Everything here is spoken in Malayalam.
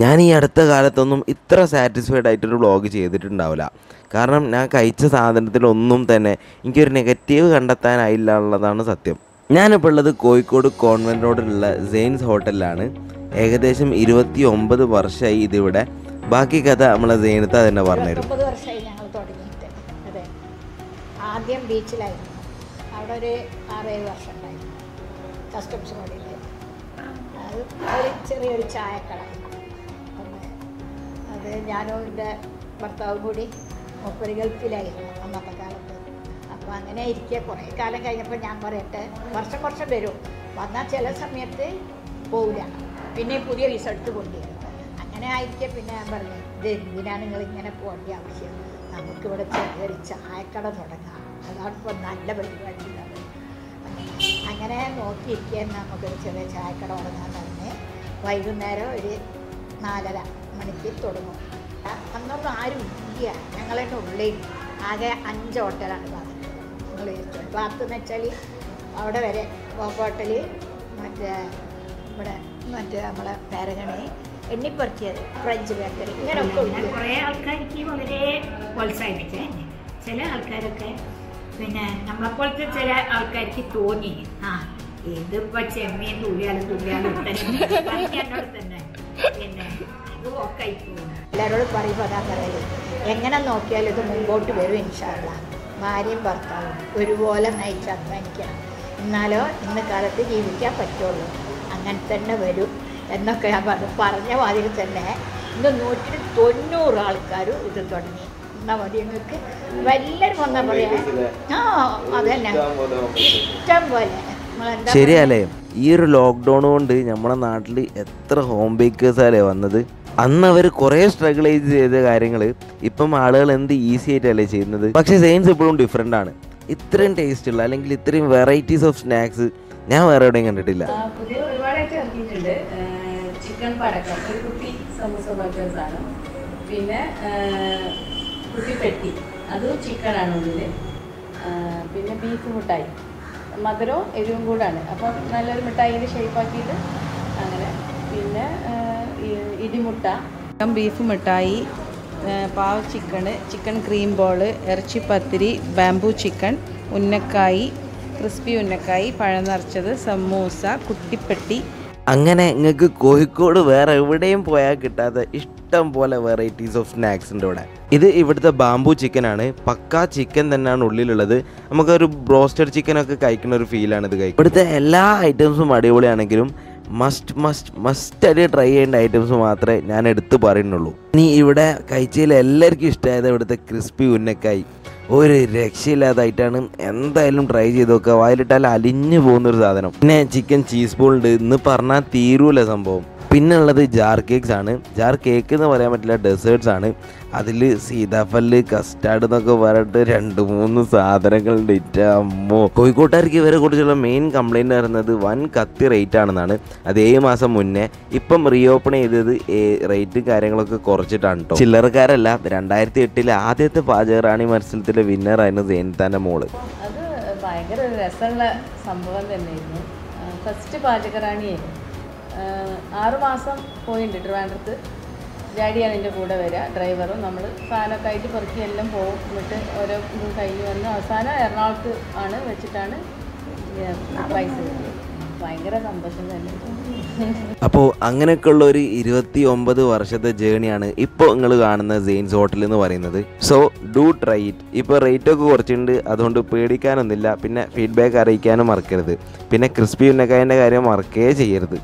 ഞാൻ ഈ അടുത്ത കാലത്തൊന്നും ഇത്ര സാറ്റിസ്ഫൈഡ് ആയിട്ടൊരു വ്ളോഗ് ചെയ്തിട്ടുണ്ടാവില്ല. കാരണം ഞാൻ കഴിച്ച സാധനത്തിലൊന്നും തന്നെ എനിക്കൊരു നെഗറ്റീവ് കണ്ടെത്താനായില്ല എന്നുള്ളതാണ് സത്യം. ഞാനിപ്പോൾ ഉള്ളത് കോഴിക്കോട് കോൺവെന്റ് റോഡിലുള്ള സെയിൻസ് ഹോട്ടലിലാണ് ഏകദേശം ഇരുപത്തി ഒമ്പത് വർഷമായി ഇതിവിടെ. ബാക്കി കഥ നമ്മളെ സെയിനത്ത തന്നെ പറഞ്ഞുതരും. ആദ്യം ബീച്ചിലായിരുന്നു. അവിടെ ഒരു ആറേഴ് വർഷം ഉണ്ടായിരുന്നു കസ്റ്റംസ് ഒരു ചെറിയൊരു ചായക്കട. ഞാനും എന്റെ ഭർത്താവും കൂടി മുപ്പത് ഗൾഫിലായിരുന്നു അന്നത്തെ കാലത്ത്. അപ്പോൾ അങ്ങനെ ഇരിക്കുക കുറേ കാലം കഴിഞ്ഞപ്പോൾ ഞാൻ പറയട്ടെ വർഷം വർഷം വരും. വന്നാൽ ചില സമയത്ത് പോവില്ല പിന്നെ പുതിയ വിസ എടുത്ത് കൊണ്ടുവരും. അങ്ങനെ ആയിരിക്കും പിന്നെ ഞാൻ പറഞ്ഞു ഇത് എന്തിനാണ് നിങ്ങൾ ഇങ്ങനെ പോകേണ്ട ആവശ്യം? നമുക്കിവിടെ ചെറിയൊരു ചായക്കട തുടങ്ങാം. അതാണ് ഇപ്പോൾ നല്ല പരിപാടി അങ്ങനെ നോക്കിയിരിക്കാൻ നമുക്കൊരു ചെറിയ ചായക്കട തുടങ്ങാൻ പറഞ്ഞ് വൈകുന്നേരം ഒരു നാലര മണിക്ക് തുടങ്ങും അന്നൊന്നും ആരും ഇല്ല ഞങ്ങളുടെ ഉള്ളിൽ ആകെ അഞ്ച് ഹോട്ടലാണ് ഭാഗത്ത് ഞങ്ങൾ ഭാഗത്ത് എന്ന് വെച്ചാൽ അവിടെ വരെ ബോബ് ഹോട്ടൽ മറ്റേ ഇവിടെ മറ്റേ നമ്മളെ പേരകണി എണ്ണിപ്പറക്കിയത് ഫ്രഞ്ച് ബേക്കറി ഇങ്ങനെയൊക്കെ കുറേ ആൾക്കാർക്ക് വളരെ പ്രോത്സാഹിപ്പിച്ചേ ചില ആൾക്കാരൊക്കെ പിന്നെ നമ്മളെപ്പോലത്തെ ചില ആൾക്കാർക്ക് തോന്നി ആ ഇതിപ്പോ ചെമ്മീൻ തുള്ളിയാലും തുള്ളിയാലും തന്നെ പിന്നെ പോകും എല്ലാവരോടും പറയുമ്പോൾ അതാ പറയൽ എങ്ങനെ നോക്കിയാലും ഇത് മുമ്പോട്ട് വരും ഇൻഷാല്ല ഭാര്യയും ഭർത്താവും ഒരുപോലെ നയിച്ച് അധ്വാനിക്കാം. എന്നാലോ ഇന്ന് കാലത്ത് ജീവിക്കാൻ പറ്റുള്ളൂ. അങ്ങനെ തന്നെ വരും എന്നൊക്കെ ഞാൻ പറഞ്ഞു. പറഞ്ഞ മാതിരി തന്നെ ഇന്ന് നൂറ്റി തൊണ്ണൂറ് ആൾക്കാരും ഇത് തുടങ്ങി. എന്നാൽ മതി നിങ്ങൾക്ക്? എല്ലാവരും വന്നാൽ പറയാം ആ അതന്നെ. ഇഷ്ടം പോലെ. ശരിയല്ലേ ഈ ഒരു ലോക്ക്ഡൗൺ കൊണ്ട് നമ്മുടെ നാട്ടിൽ എത്ര ഹോം ബേക്കേഴ്സാലേ വന്നത്? അന്ന് അവർ കുറേ സ്ട്രഗിൾ ചെയ്ത് ചെയ്ത കാര്യങ്ങൾ ഇപ്പം ആളുകൾ എന്ത് ഈസി ആയിട്ടല്ലേ ചെയ്യുന്നത്? പക്ഷേ സെയിൻസ് ഇപ്പോഴും ഡിഫറെന്റ് ആണ്. ഇത്രയും ടേസ്റ്റ് ഉള്ള അല്ലെങ്കിൽ ഇത്രയും വെറൈറ്റീസ് ഓഫ് സ്നാക്സ് ഞാൻ വേറെ എവിടെയും കണ്ടിട്ടില്ല. ചിക്കൻ കുട്ടി പിന്നെ കുട്ടിപ്പെട്ടി അതും ചിക്കനാണ് ഉള്ളിൽ ആ, പിന്നെ ബീഫ് മിഠായി. മധുരവും എരിവും കൂടാണ്. അപ്പം നല്ലൊരു മിഠായിന്റെ ഷേപ്പാക്കിയിട്ട് അങ്ങനെ. പിന്നെ ആ, ചിക്കൻ ഇടിമുട്ട ബീഫ് മിഠായി പാവ ചിക്കന് ചിക്കൻ ക്രീം ബോൾ ഇറച്ചി പത്തിരി ബാംബു ചിക്കൻ ഉന്നക്കായി ക്രിസ്പി ഉന്നക്കായി പഴം നിറച്ചത് സമൂസ കുട്ടിപ്പെട്ടി. അങ്ങനെ നിങ്ങൾക്ക് കോഴിക്കോട് വേറെ എവിടെയും പോയാൽ കിട്ടാത്ത ഇഷ്ടം പോലെ വെറൈറ്റീസ് ഓഫ് സ്നാക്സ് ഉണ്ട് ഇവിടെ. ഇത് ഇവിടുത്തെ ബാംബു ചിക്കനാണ് പക്കാ ചിക്കൻ തന്നെയാണ് ഉള്ളിലുള്ളത്. നമുക്കൊരു ബ്രോസ്റ്റഡ് ചിക്കൻ ഒക്കെ കഴിക്കുന്ന ഒരു ഫീലാണ് ഇത് കഴിക്കുന്നത്. ഇവിടുത്തെ എല്ലാ ഐറ്റംസും അടിപൊളിയാണെങ്കിലും മസ്റ്റ് മസ്റ്റ് മസ്റ്റ് ആയിട്ട് ട്രൈ ചെയ്യേണ്ട ഐറ്റംസ് മാത്രമേ ഞാൻ എടുത്ത് പറയുന്നുള്ളൂ. ഇനി ഇവിടെ കഴിച്ചതിൽ എല്ലാവർക്കും ഇഷ്ടമായത് ഇവിടുത്തെ ക്രിസ്പി ഉന്നക്കായി. ഒരു രക്ഷയില്ലാതായിട്ടാണ് എന്തായാലും ട്രൈ ചെയ്ത് നോക്കുക. വായിലിട്ടാൽ അലിഞ്ഞു പോകുന്നൊരു സാധനം. പിന്നെ ചിക്കൻ ചീസ് ബോൾ ഉണ്ട്. ഇന്ന് പറഞ്ഞാൽ തീരൂല സംഭവം. പിന്നെ ഉള്ളത് ജാർ കേക്ക്സ് ആണ്. ജാർ കേക്ക് എന്ന് പറയാൻ പറ്റില്ല ഡെസേർട്സ് ആണ്. അതിൽ സീതാഫൽ കസ്റ്റാർഡ് എന്നൊക്കെ പറഞ്ഞിട്ട് രണ്ട് മൂന്ന് സാധനങ്ങളുണ്ട്. ഇറ്റ അമ്മോ. കോഴിക്കോട്ടുകാർക്ക് ഇവരെ കുറിച്ചുള്ള മെയിൻ കംപ്ലൈന്റ് പറയുന്നത് വൻ കത്തി റേറ്റ് ആണെന്നാണ്. അത് ഏഴ് മാസം മുന്നേ ഇപ്പം റീഓപ്പൺ ചെയ്തത് റേറ്റ് കാര്യങ്ങളൊക്കെ കുറച്ചിട്ടാണ് കേട്ടോ ചില്ലറക്കാരല്ല രണ്ടായിരത്തി എട്ടിലെ ആദ്യത്തെ പാചകറാണി മത്സരത്തിലെ വിന്നറായിരുന്നു സേനിത്താന്റെ മോൾ. അത് ഭയങ്കര രസമുള്ള സംഭവം തന്നെയായിരുന്നു. ഫസ്റ്റ് പാചകറാണിയായിരുന്നു ആറുമാസം പോയിട്ടുണ്ട് ട്രിവാൻഡ്രത്ത്. ഡാഡിയാണ് എന്റെ കൂടെ വരിക ഡ്രൈവറും നമ്മൾ ഫാനൊക്കെ ആയിട്ട് പെറുക്കി എല്ലാം പോകും എന്നിട്ട് ഓരോ ഇതും കഴിഞ്ഞ് വന്ന് അവസാനം എറണാകുളത്ത് ആണ് വെച്ചിട്ടാണ് പൈസ ഭയങ്കര സന്തോഷം തന്നെ. അപ്പോൾ അങ്ങനെയൊക്കെയുള്ള ഒരു ഇരുപത്തി ഒമ്പത് വർഷത്തെ ജേണിയാണ് ഇപ്പോൾ നിങ്ങൾ കാണുന്ന സെയിൻസ് ഹോട്ടൽ എന്ന് പറയുന്നത്. സോ ഡു ട്രൈ ഇറ്റ് ഇപ്പോൾ റേറ്റ് ഒക്കെ കുറച്ചുണ്ട് അതുകൊണ്ട് പേടിക്കാനൊന്നുമില്ല. പിന്നെ ഫീഡ്ബാക്ക് അറിയിക്കാനും മറക്കരുത്. പിന്നെ ക്രിസ്പി ഉന്നക്കായന്റെ കാര്യം മറക്കേ ചെയ്യരുത്.